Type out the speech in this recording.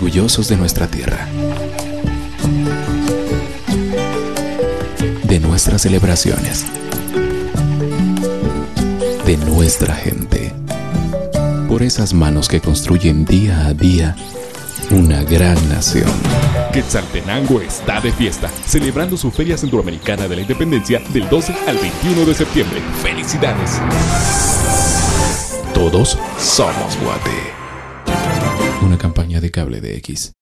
orgullosos de nuestra tierra, de nuestras celebraciones, de nuestra gente, por esas manos que construyen día a día una gran nación. Quetzaltenango está de fiesta, celebrando su Feria Centroamericana de la Independencia del 12 al 21 de septiembre. ¡Felicidades! Todos somos Guate. Una campaña de cable de X.